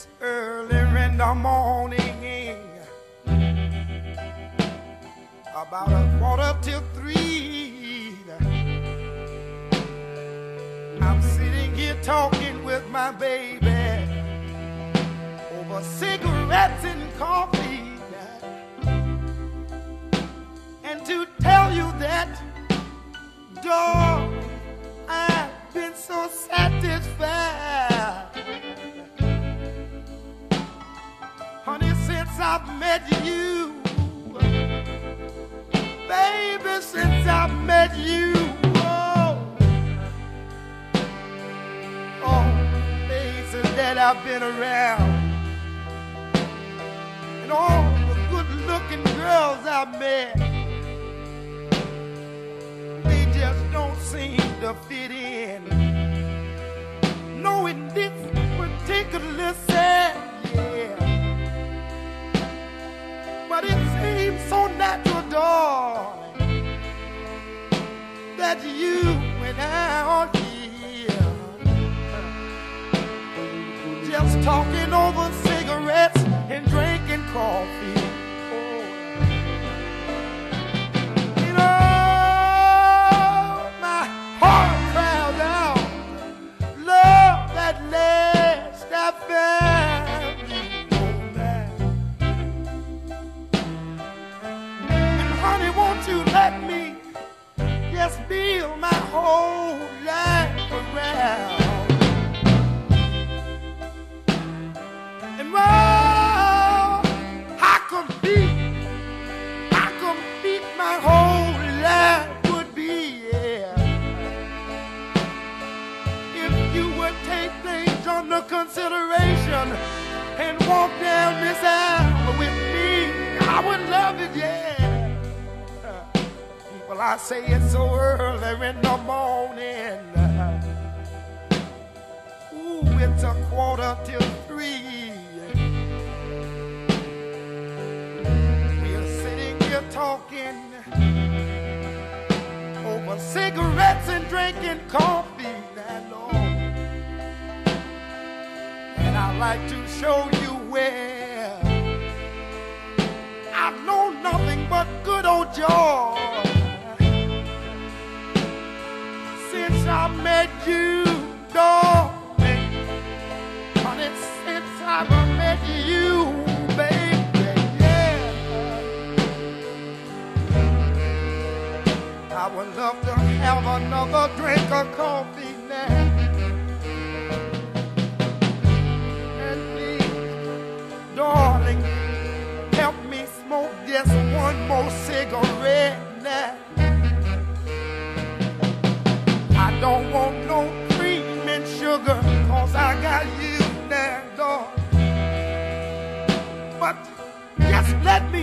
It's early in the morning, about a quarter till three. I'm sitting here talking with my baby over cigarettes and coffee. And to tell you that, dog, I've been so satisfied. I've met you, baby, since I've met you, oh, oh, places that I've been around, and all the good-looking girls I've met, they just don't seem to fit in. No, in this particular set, just talking over whole life around? And well, I compete, I compete my whole life would be, yeah. If you would take things under consideration and walk down this aisle with me, I would love it, yeah. Well, I say it's so early in the it's a quarter till three. We're sitting here talking over cigarettes and drinking coffee, that Lord. And I'd like to show you where I know nothing but good old joy since I met you, darling. Have another drink of coffee now. And please, darling, help me smoke just one more cigarette now. I don't want no cream and sugar, cause I got you now, dog. But just let me